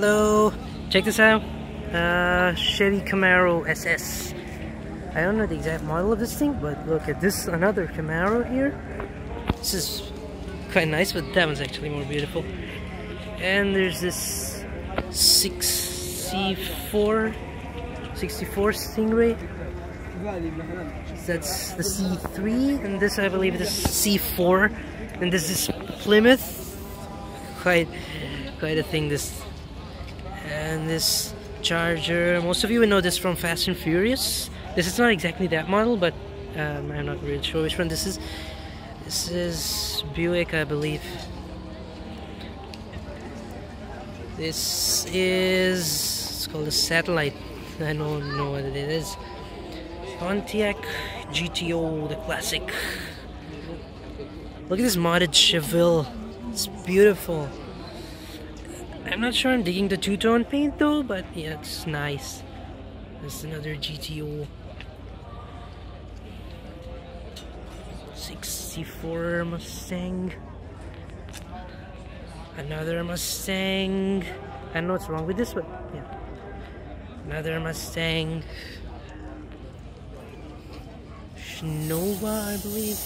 Hello, check this out. Uh, Chevy Camaro SS. I don't know the exact model of this thing, but look at this another Camaro here. This is quite nice, but that one's actually more beautiful. And there's this 6C4 64 Stingray. That's the C3, and this I believe is C4, and this is Plymouth. Quite, quite a thing. This and this charger. Most of you will know this from Fast and Furious. This is not exactly that model, but um, I'm not really sure which one this is. This is Buick, I believe. This is it's called a satellite. I don't know what it is. Pontiac GTO, the classic. Look at this modded Chevelle. It's beautiful. I'm not sure I'm digging the two-tone paint though, but yeah, it's nice. There's another GTO. 64 Mustang. Another Mustang. I know what's wrong with this, but yeah. Another Mustang. Nova, I believe.